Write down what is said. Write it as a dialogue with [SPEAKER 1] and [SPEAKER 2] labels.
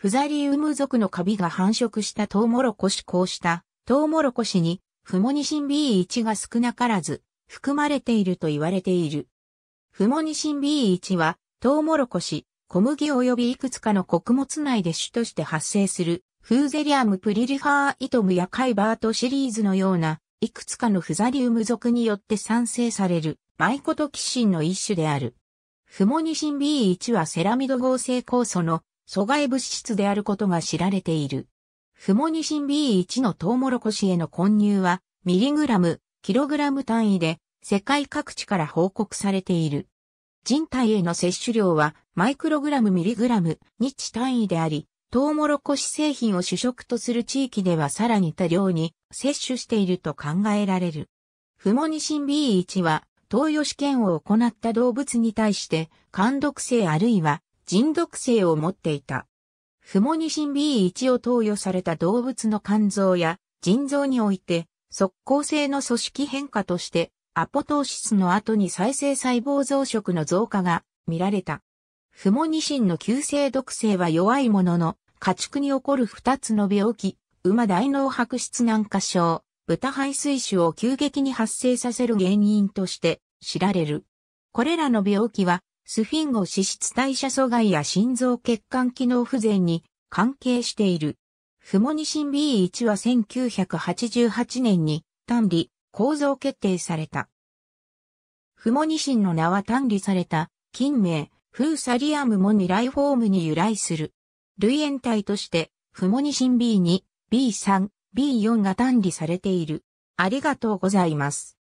[SPEAKER 1] フザリウム属のカビが繁殖したトウモロコシこうしたトウモロコシにフモニシン B1 が少なからず含まれていると言われている。フモニシン B1 はトウモロコシ、小麦及びいくつかの穀物内で種として発生するフーゼリアムプリリファーイトムやカイバートシリーズのようないくつかのフザリウム属によって産生されるマイコトキシンの一種である。フモニシン B1 はセラミド合成酵素の阻害物質であることが知られている。フモニシン B1 のトウモロコシへの混入はミリグラム、キログラム単位で世界各地から報告されている。人体への摂取量はマイクログラムミリグラム、日単位であり、トウモロコシ製品を主食とする地域ではさらに多量に摂取していると考えられる。フモニシン B1 は投与試験を行った動物に対して肝毒性あるいは腎毒性を持っていた。フモニシン B1 を投与された動物の肝臓や腎臓において速攻性の組織変化としてアポトーシスの後に再生細胞増殖の増加が見られた。フモニシンの急性毒性は弱いものの、家畜に起こる二つの病気、馬大脳白質軟化症、豚排水腫を急激に発生させる原因として知られる。これらの病気は、スフィンゴ脂質代謝阻害や心臓血管機能不全に関係している。フモニシン B1 は1988年に単理構造決定された。フモニシンの名は単理された金名フーサリアムモニライフォームに由来する。類塩体として、フモニシン B2、B3、B4 が単理されている。ありがとうございます。